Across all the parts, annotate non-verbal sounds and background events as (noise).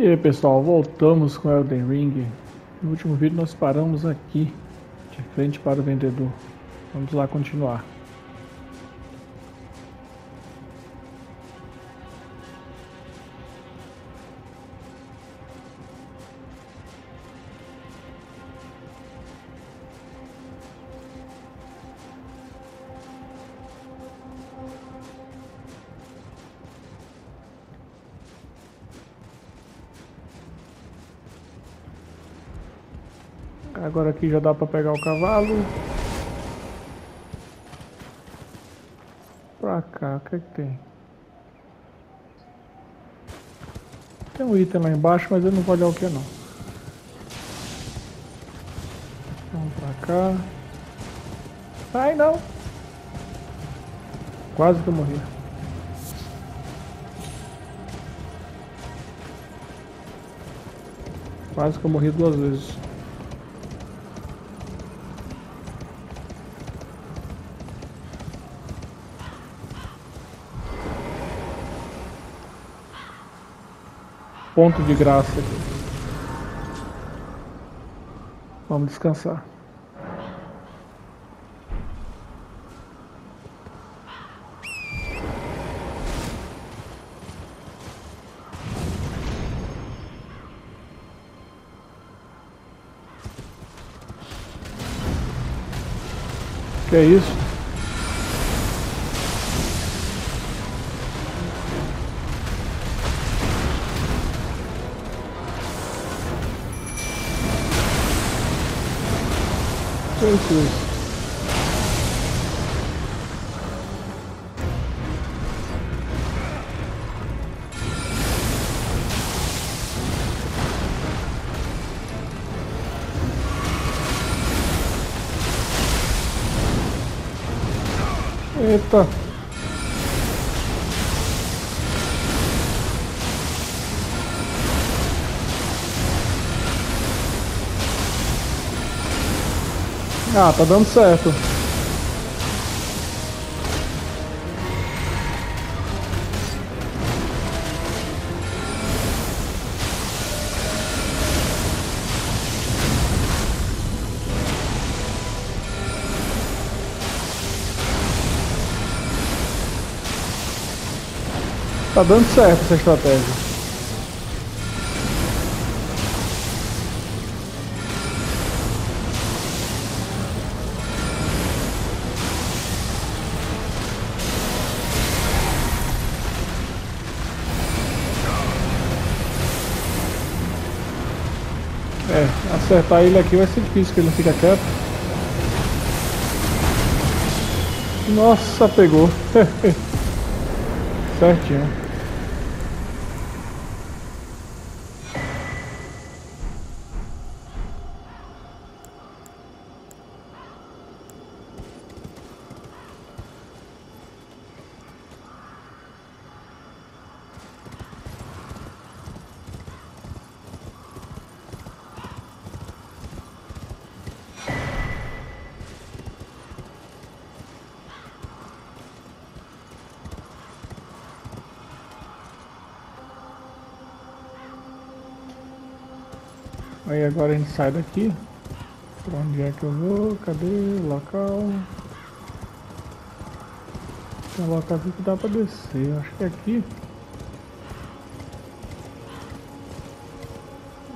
E aí pessoal, voltamos com Elden Ring. No último vídeo nós paramos aqui, de frente para o vendedor. Vamos lá continuar. Agora aqui já dá para pegar o cavalo. Pra cá, o que é que tem? Tem um item lá embaixo, mas eu não vou olhar o que é não. Vamos pra cá. Ai não! Quase que eu morri. Quase que eu morri duas vezes. Ponto de graça aqui. Vamos descansar. Que é isso? Jesus. Eita. Ah, tá dando certo. Tá dando certo essa estratégia. Acertar ele aqui vai ser difícil, que ele não fica quieto. Nossa, pegou. (laughs) Certinho. Agora a gente sai daqui. Pra onde é que eu vou? Cadê o local? Tem um local aqui que dá pra descer. Acho que é aqui.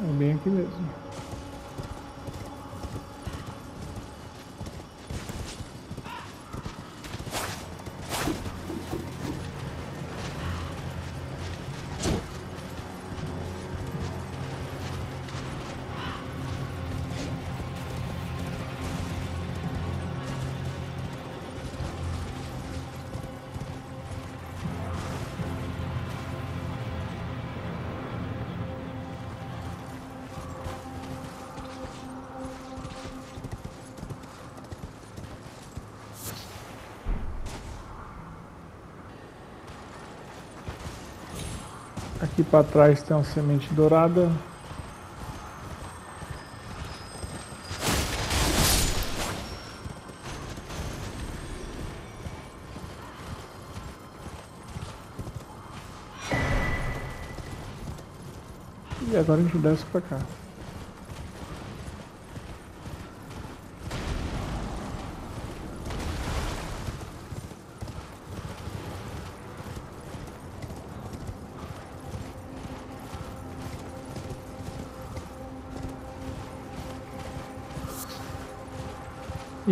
É bem aqui mesmo. Aqui para trás tem uma semente dourada. E agora a gente desce pra cá.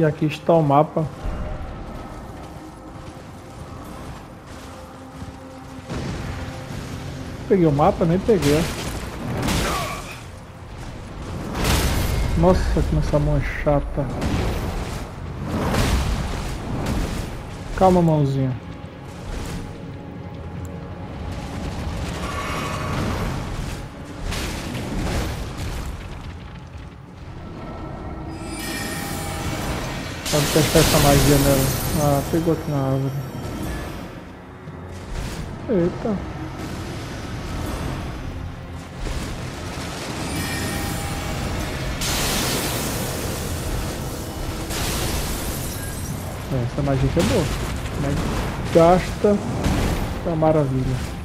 E aqui está o mapa. Peguei o mapa, nem peguei. Nossa, como essa mão é chata. Calma, mãozinha. Testar essa magia nela. Ah, pegou aqui na árvore. Eita. É, essa magia é boa. Mas gasta. Tá maravilha.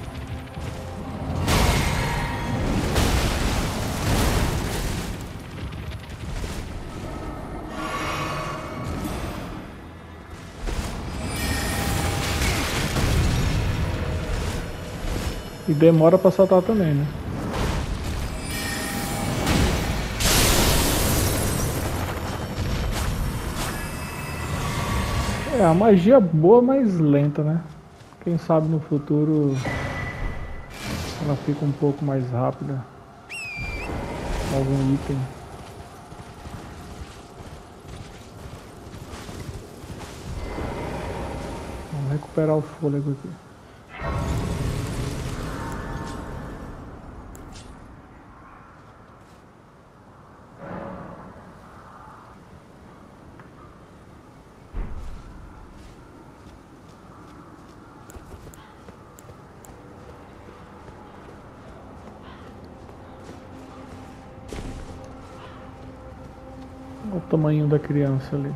E demora pra soltar também, né? É, a magia boa, mas lenta, né? Quem sabe no futuro ela fica um pouco mais rápida. Algum item. Vamos recuperar o fôlego aqui. Tamanho da criança ali.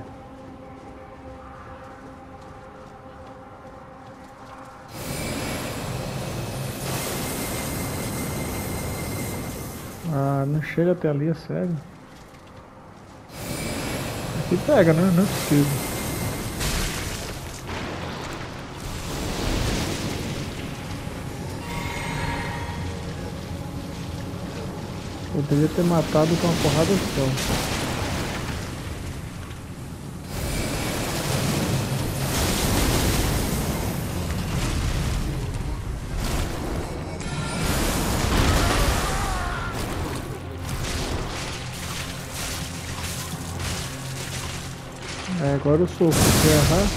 Ah, não chega até ali, é sério. Aqui pega, né? Não é possível. Poderia ter matado com uma porrada só. É, agora eu sou errar.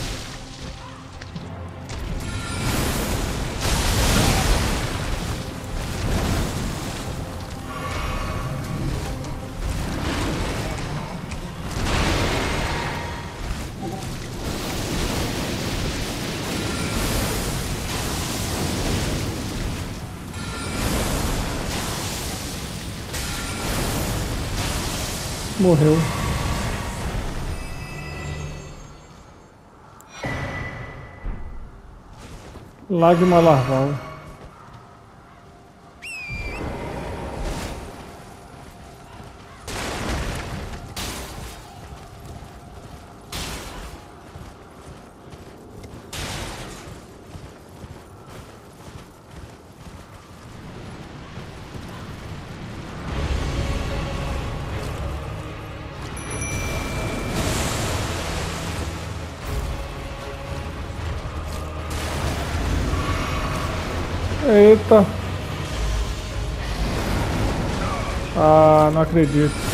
Morreu. Lágrima larval. Ah, não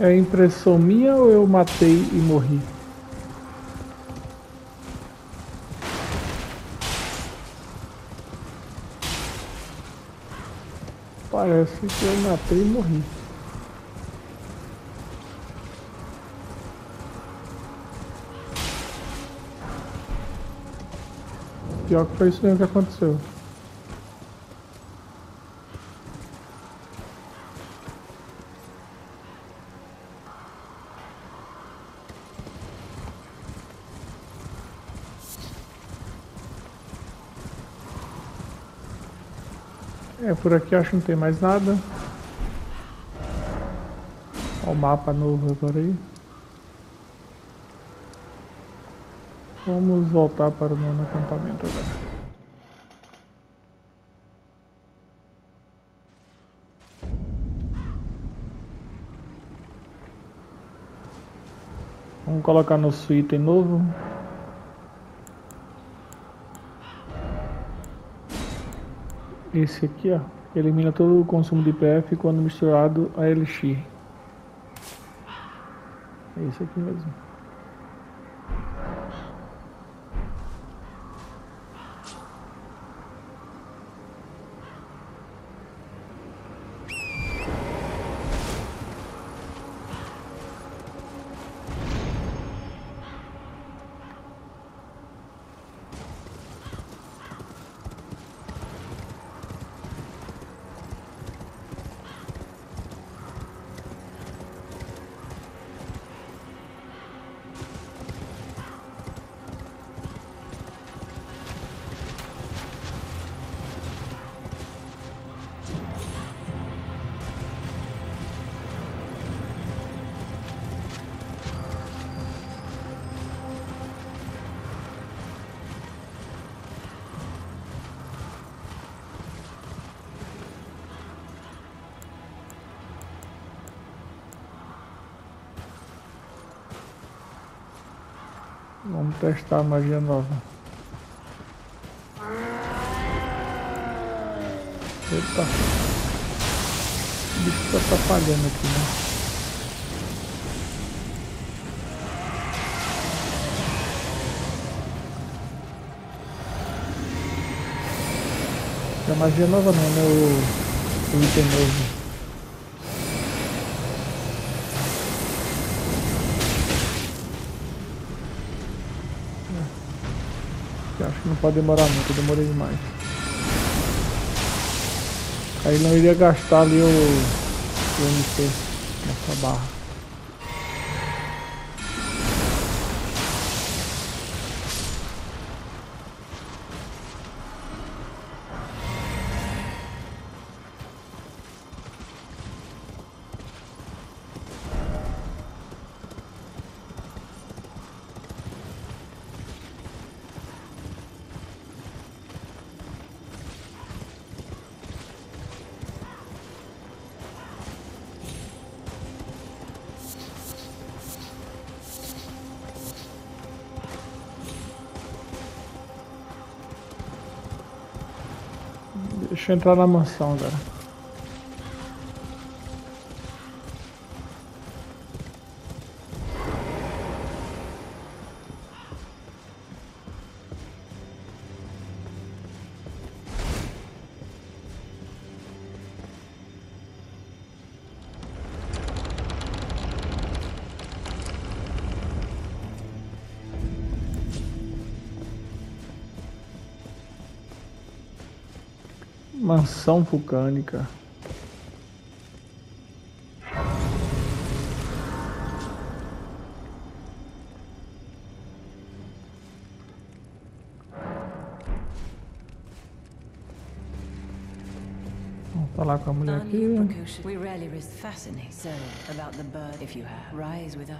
É impressão minha ou eu matei e morri? Parece que eu matei e morri. Pior que foi isso mesmo que aconteceu. Por aqui acho que não tem mais nada. Olha o mapa novo agora aí. Vamos voltar para o nono acampamento agora. Vamos colocar nosso item novo. Esse aqui, ó, elimina todo o consumo de PF quando misturado a Elixir. É esse aqui mesmo. Testar a magia nova. Eita. O bicho tá atrapalhando aqui, né? A magia nova não, né? O, o item novo. Não pode demorar muito, demorei demais. Aí não iria gastar ali o, o MP nessa barra. Deixa eu entrar na mansão agora. Mansão vulcânica. Vamos falar com a mulher aqui. We rarely risk fascinating. So, about the bird, if you have, rise with us.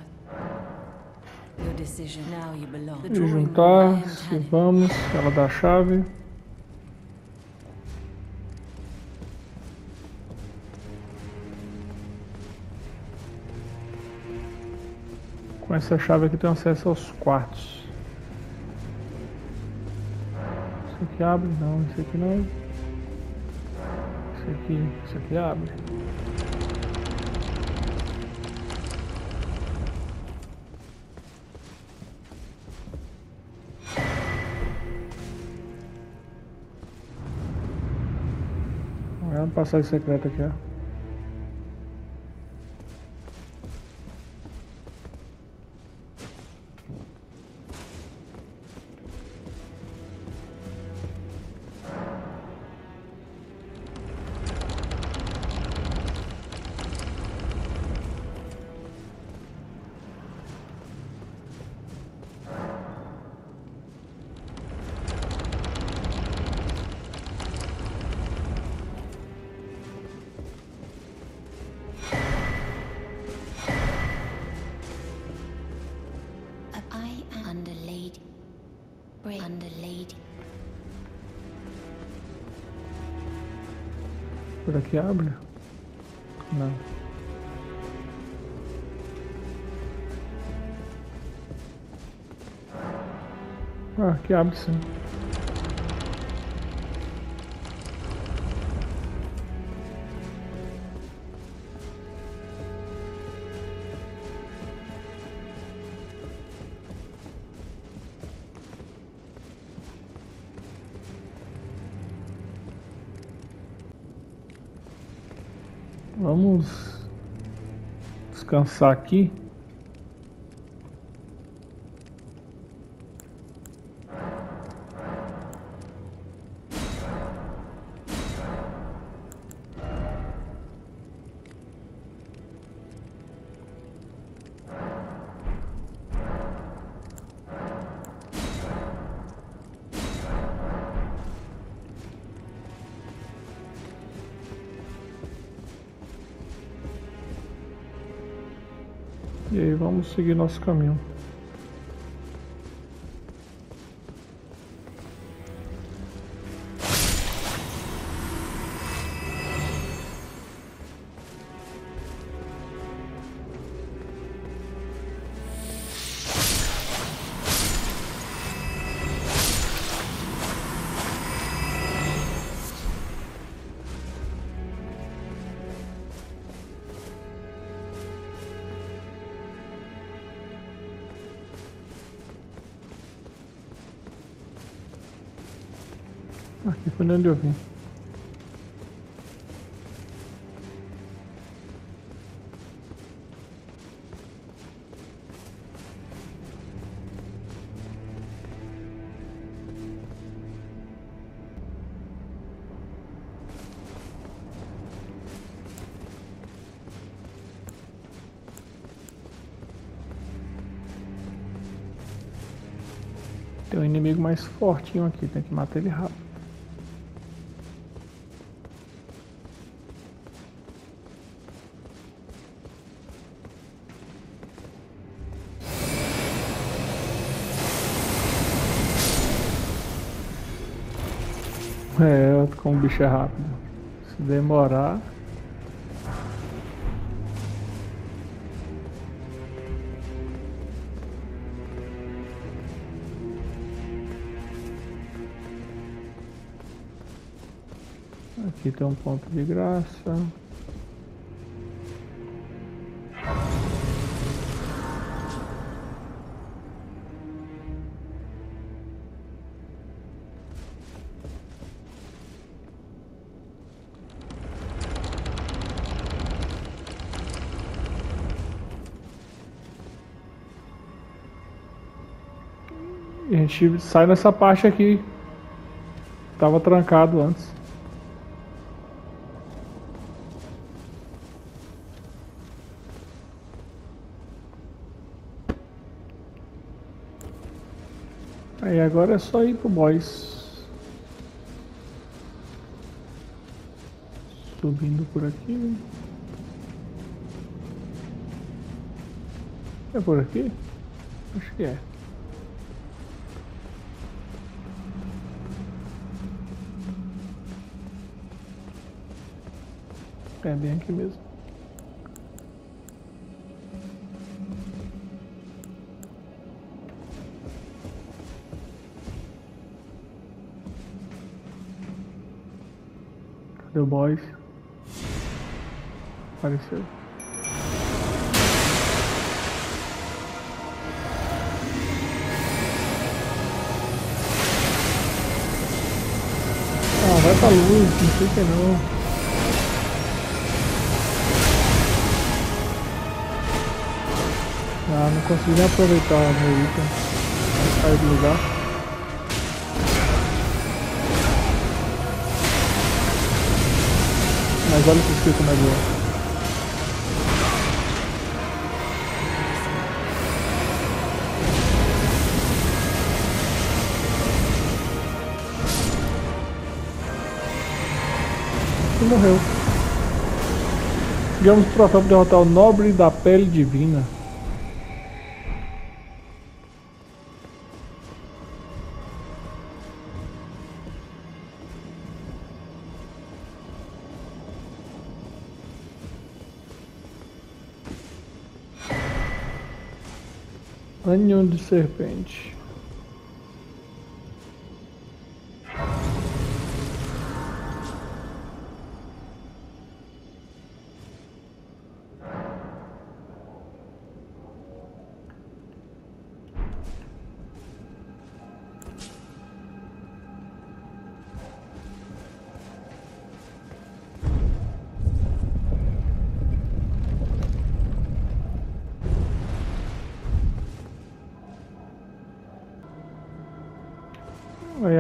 Your decision now you belong. Juntar, vamos, ela dá a chave. Com essa chave aqui tem acesso aos quartos. Isso aqui abre? Não, isso aqui não. Isso aqui, isso aqui abre. Vamos passar secreto aqui, ó. Por aqui abre? Não. Ah, aqui abre sim. Descansar aqui. Seguir nosso caminho. Aqui foi onde eu vim. Tem um inimigo mais fortinho aqui, tem que matar ele rápido. É, como o bicho é rápido. Se demorar. Aqui tem um ponto de graça. Gente sai nessa parte aqui. Tava trancado antes. Aí agora é só ir pro boys. Subindo por aqui. É por aqui? Acho que é. É bem aqui mesmo. Cadê o boys? Apareceu. Ah, vai pra luz, não sei que não. Não consegui aproveitar meu item. Sair do lugar. Mas olha que escrito na boa. Morreu. Ganhamos o troféu para derrotar o nobre da pele divina. Anhão de serpente.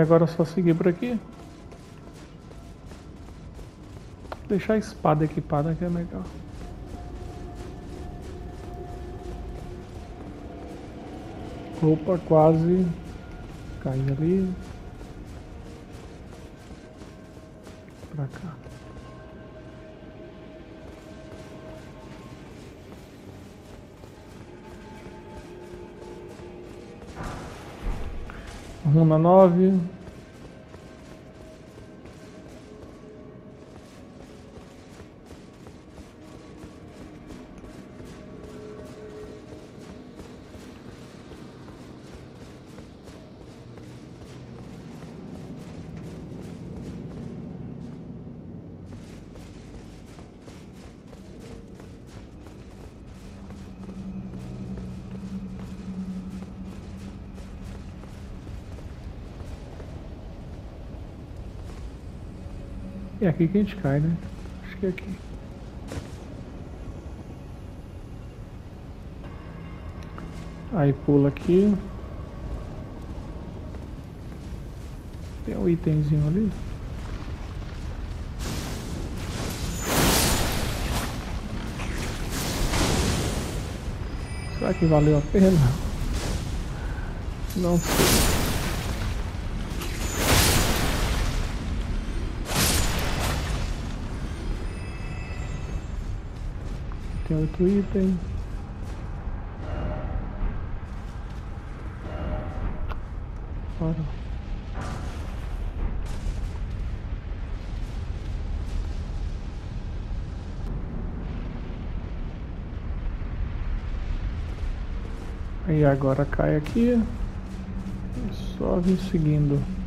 Agora é só seguir por aqui. Deixar a espada equipada que é legal. Opa, quase caí ali. Pra cá. Runa nove. Aqui que a gente cai, né? Acho que é aqui. Aí pula aqui. Tem um itemzinho ali. Será que valeu a pena? Não sei. Tem outro item. Bora. Aí agora cai aqui. Só vir seguindo.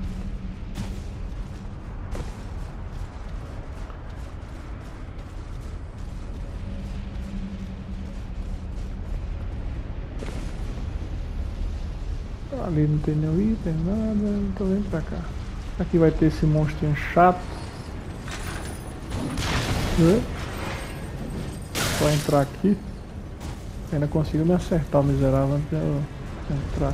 Ali não tem nenhum item, nada, então vem pra cá. Aqui vai ter esse monstrinho chato. Só entrar aqui. Ainda conseguiu me acertar o miserável antes de eu entrar.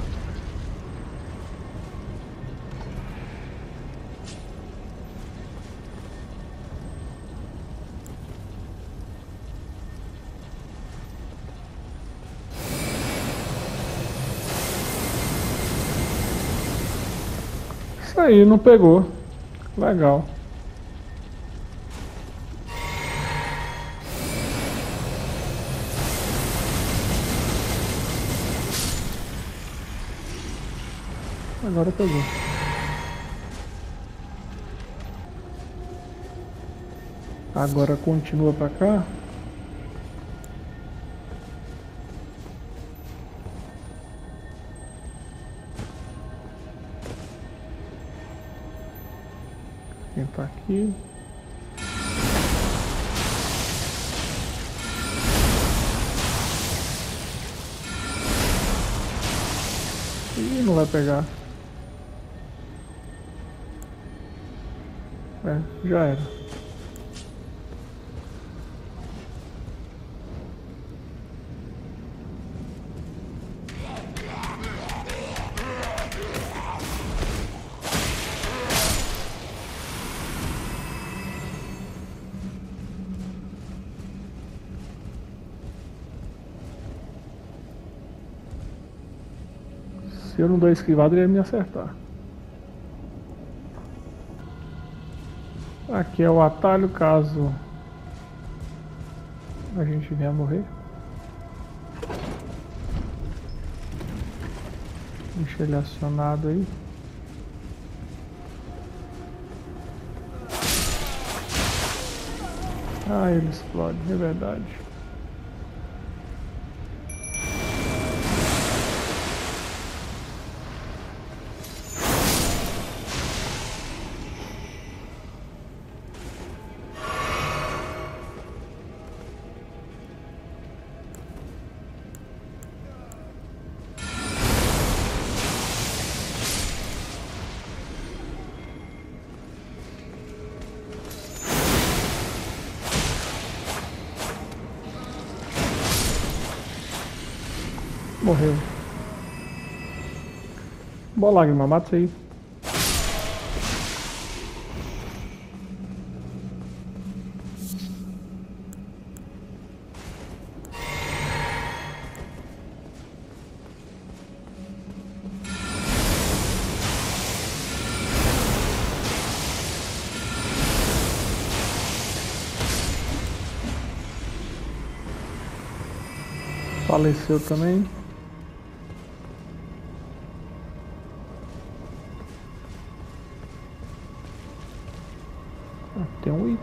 Aí, não pegou. Legal. Agora pegou. Agora continua pra cá. Pegar. É, já era. Se eu não dou esquivado, ele ia me acertar. Aqui é o atalho caso a gente venha morrer. Deixa ele acionado aí. Ah, ele explode, é verdade. Boa lágrima, mata isso aí. Faleceu também.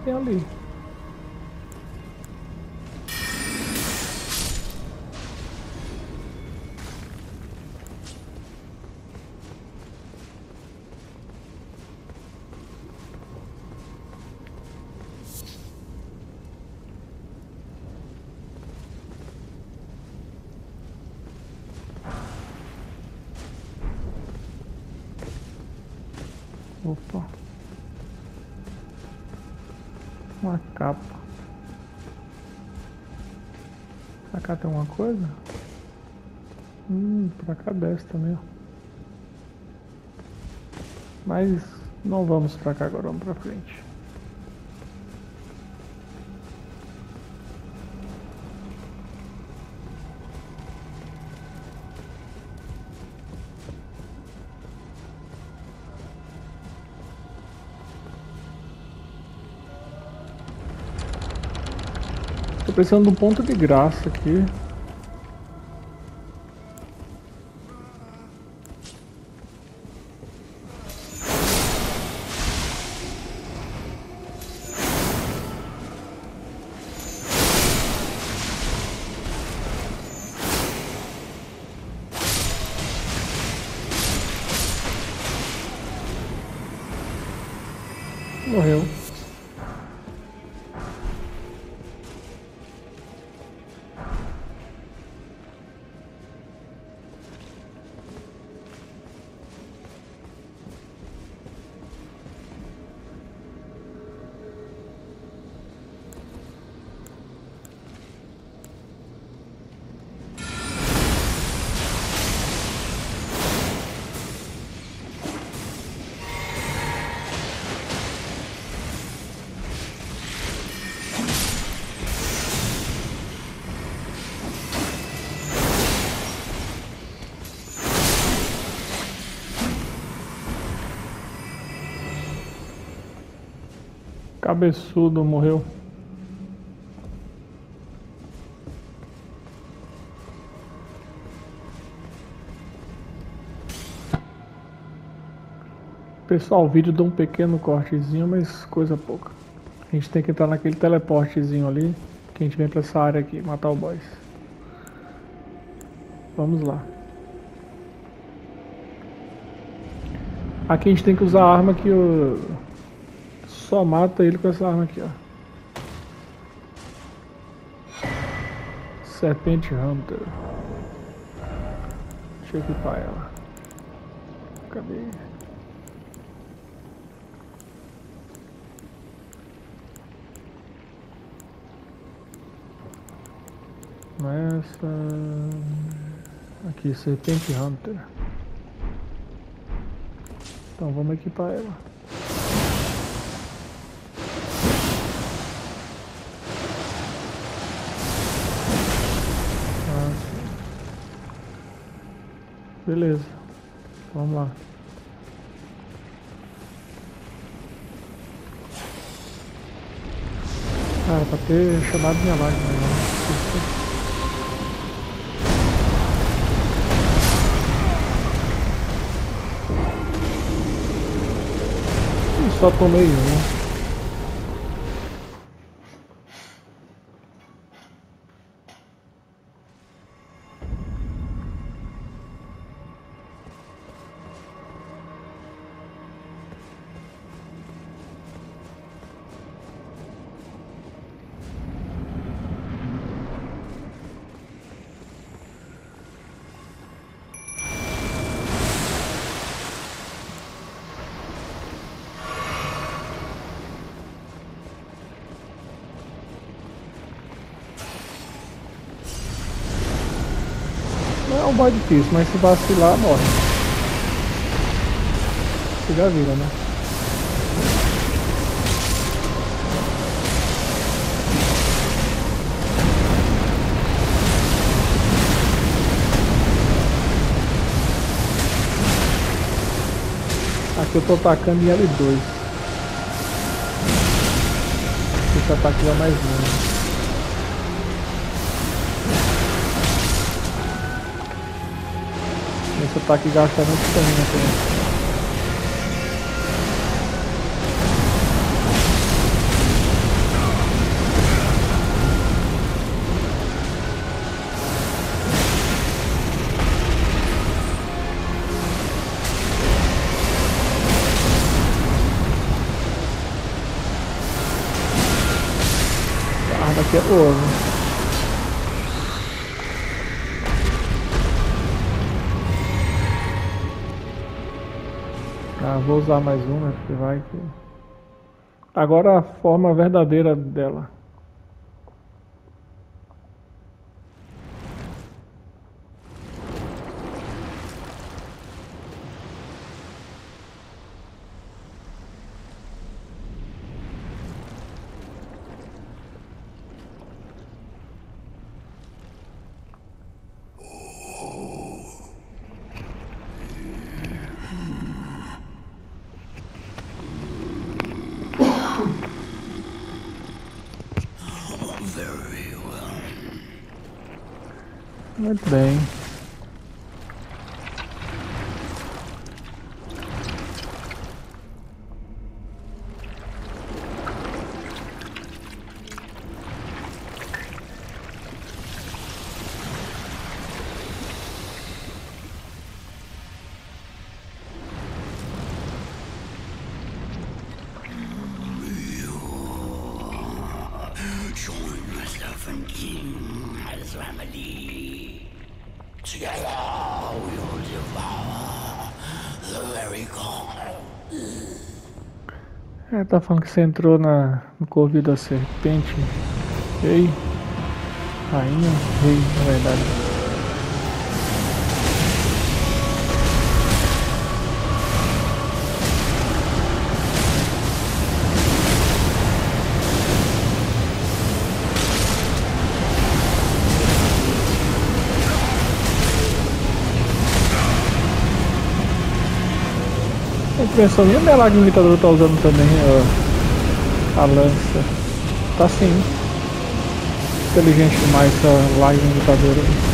Tem ali. Alguma coisa? Hum, pra cá desce também, ó. Mas não vamos pra cá agora, vamos pra frente. precisando de um ponto de graça aqui. Morreu. Cabeçudo morreu. Pessoal, o vídeo dá um pequeno cortezinho, mas coisa pouca. A gente tem que entrar naquele teleportezinho ali, que a gente vem pra essa área aqui, matar o boss. Vamos lá. Aqui a gente tem que usar a arma que o só mata ele com essa arma aqui, ó. Serpente Hunter. Deixa eu equipar ela. Cadê? Essa... Aqui, Serpente Hunter. Então vamos equipar ela. Beleza. Vamos lá. Cara, pra ter chamado minha live, né? só tomei um. Difícil, mas se vacilar, morre. Você já vira, né? Aqui eu tô atacando em L2. Esse ataque vai mais longe. Esse ataque gasta muito estamina também. Ah, daqui é boa, vou usar mais uma, porque vai que... Agora a forma verdadeira dela. thing. Join yourself and king as family. Muito bem. É, tá falando que você entrou na, no corvio da serpente. Rei. Rainha. Rei, na verdade. Pensando, e a minha lag limitadora tá usando também a, a lança? Tá sim. Inteligente demais essa lag limitadora.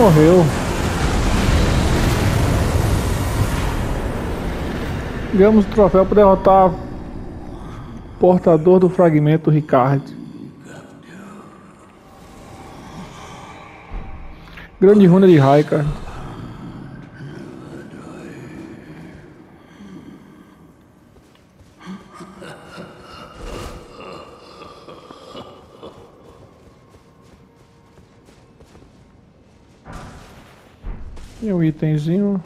Morreu. Ganhamos o troféu por derrotar portador do fragmento Ricard. Grande runa de Raikar. Um itemzinho.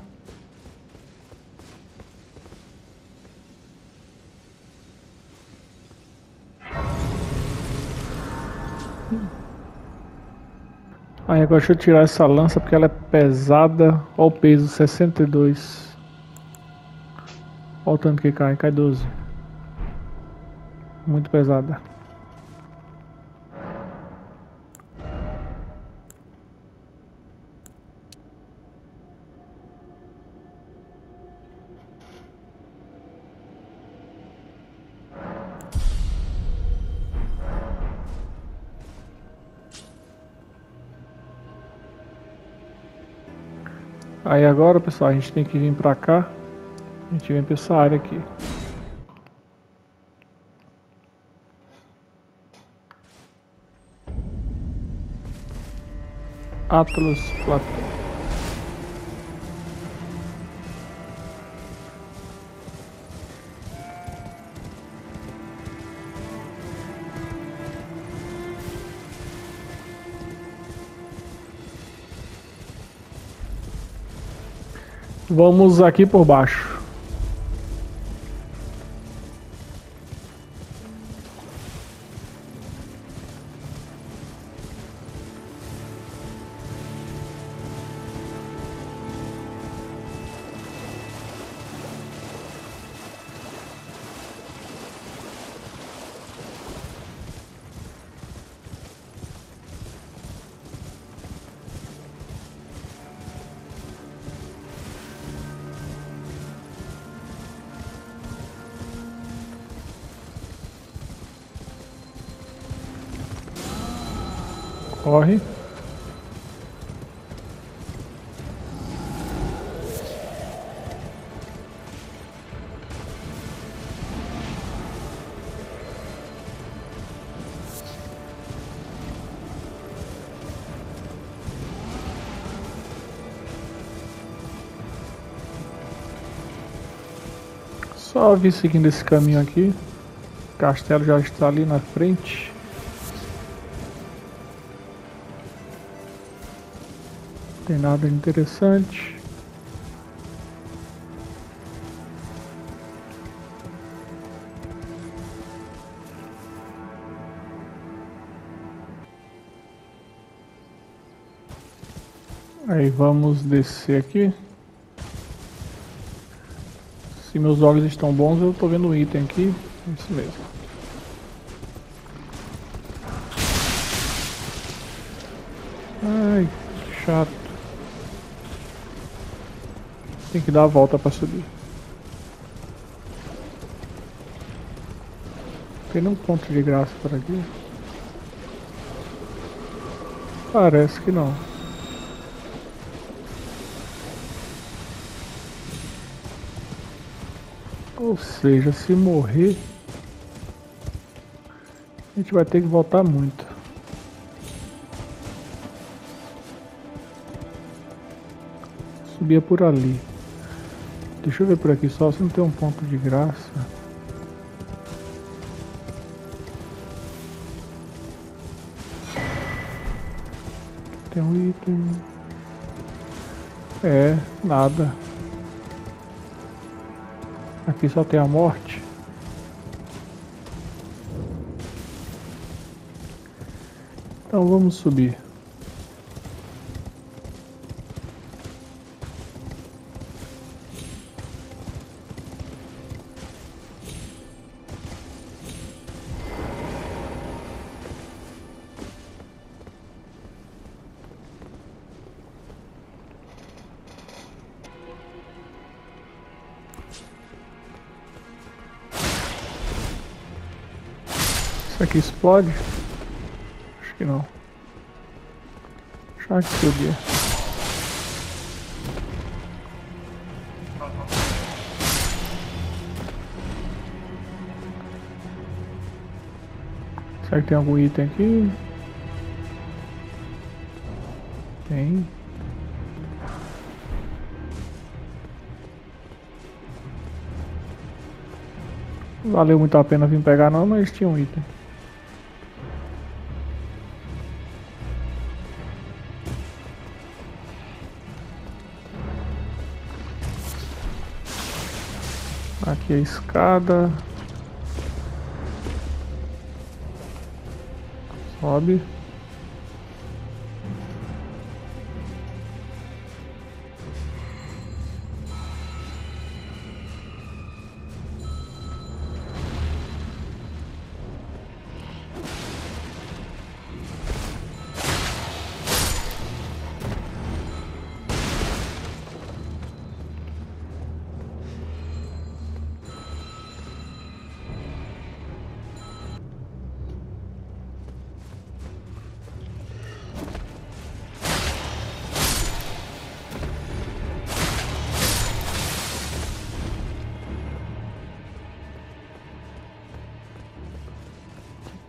Aí agora deixa eu tirar essa lança porque ela é pesada. Olha o peso, 62. Olha o tanto que cai, cai 12. Muito pesada. Aí agora, pessoal, a gente tem que vir pra cá. A gente vem pra essa área aqui. Atlas Plateau. Vamos aqui por baixo. Só vir seguindo esse caminho aqui. O castelo já está ali na frente. tem nada interessante. Aí vamos descer aqui. Se meus olhos estão bons, eu estou vendo um item aqui. Isso mesmo. Ai, chato. Tem que dar a volta para subir. Tem um ponto de graça por aqui? Parece que não. Ou seja, se morrer, a gente vai ter que voltar muito. Subia por ali. Deixa eu ver por aqui só se não tem um ponto de graça. Tem um item. É, nada. Aqui só tem a morte. Então vamos subir. Isso aqui explode? Acho que não. Achar que podia. Será que tem algum item aqui? Tem. valeu muito a pena vir pegar não, mas tinha um item. A escada. Sobe.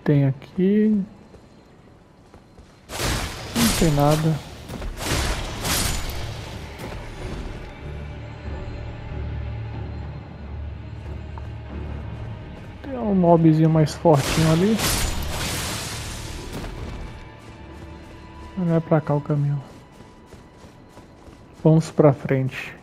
Tem aqui? Não tem nada. Tem um mobzinho mais fortinho ali. Não é pra cá o caminho. Vamos pra frente.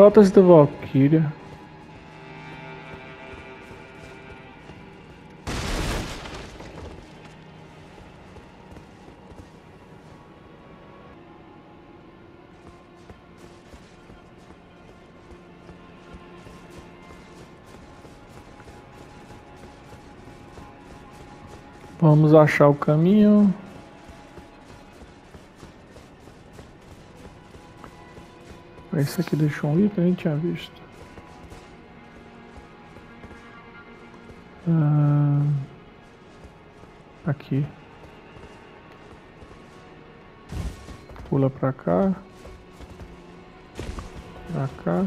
Prótese da Valkyria. Vamos achar o caminho. Esse aqui deixou um item, nem tinha visto. Ah, aqui. Pula pra cá. Pra cá.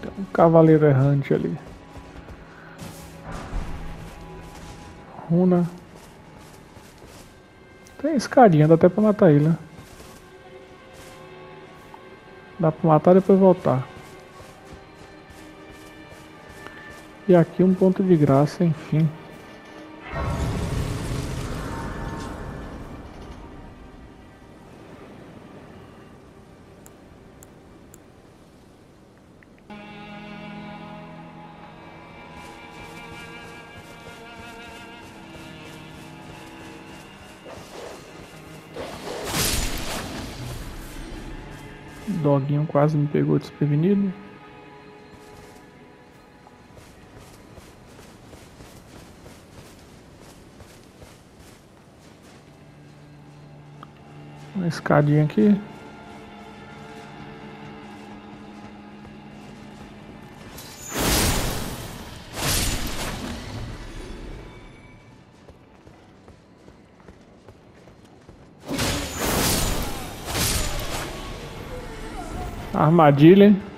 Tem um cavaleiro errante ali. Runa. Escadinha, dá até pra matar ele, né? Dá pra matar e depois voltar. E aqui um ponto de graça, enfim. Quase me pegou desprevenido. Uma escadinha aqui. Armadilha.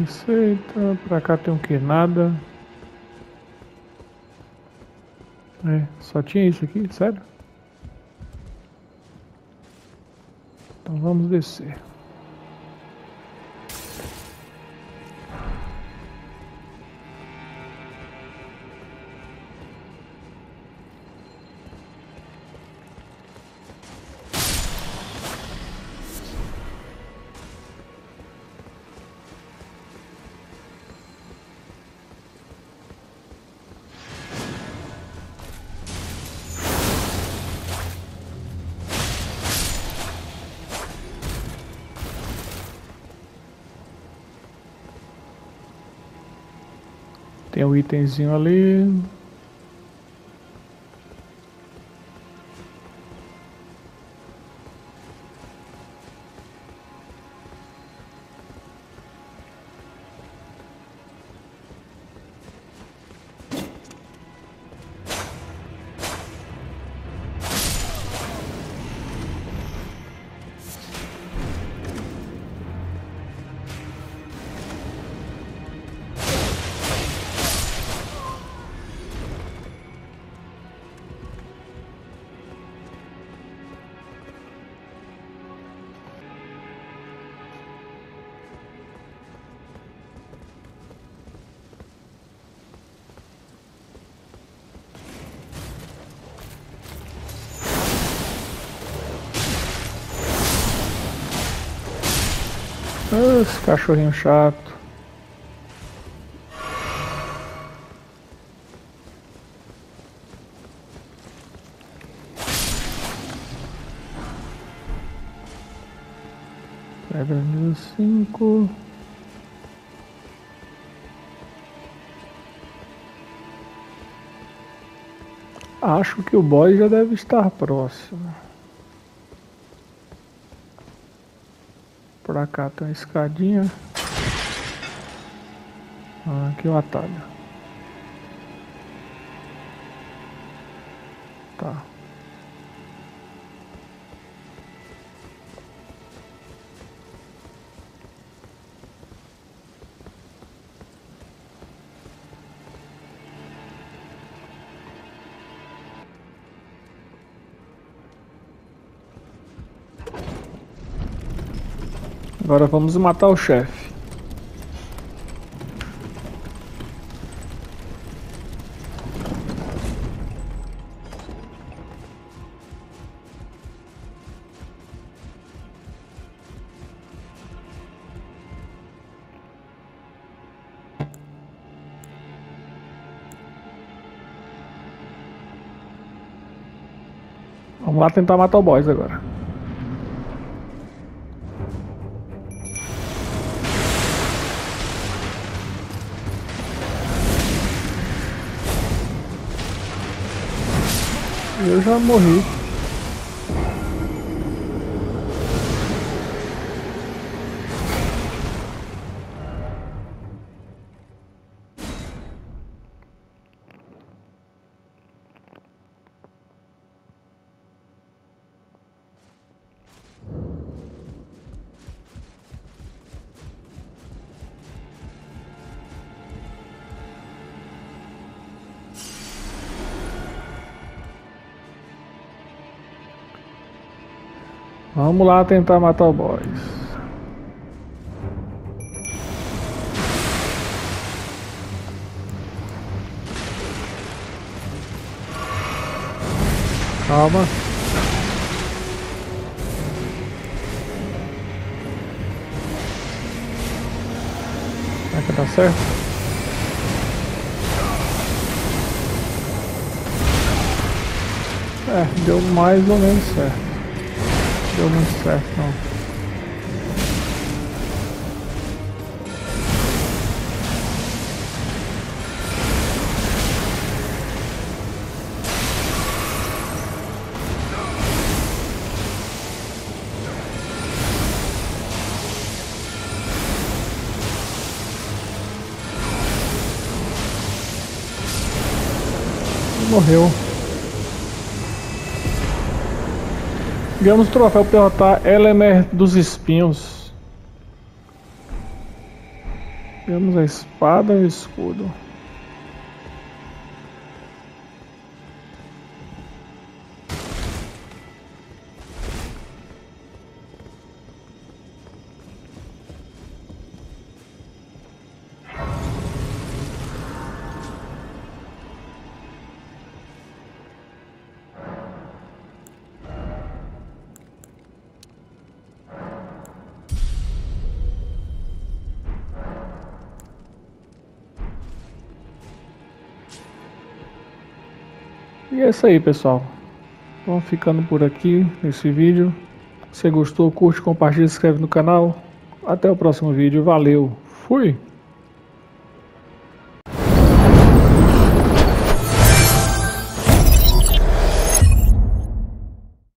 Receita, pra cá tem o que? Nada. É, só tinha isso aqui, sério? Então vamos descer. Tem itemzinho ali. Esse cachorrinho chato. Pedra nível cinco. Acho que o boy já deve estar próximo. Pra cá tem uma escadinha. Ah, aqui o atalho. Agora vamos matar o chefe. Vamos lá tentar matar o boss agora. Já morri. Vamos lá tentar matar o boss. Calma. Será que tá certo? É, deu mais ou menos certo deu muito certo não. Morreu. Ganhamos o troféu por derrotar Elemer dos Espinhos. Ganhamos a espada e o escudo. Isso aí, pessoal. Vamos ficando por aqui nesse vídeo. Se gostou, curte, compartilha, se inscreve no canal. Até o próximo vídeo. Valeu. Fui!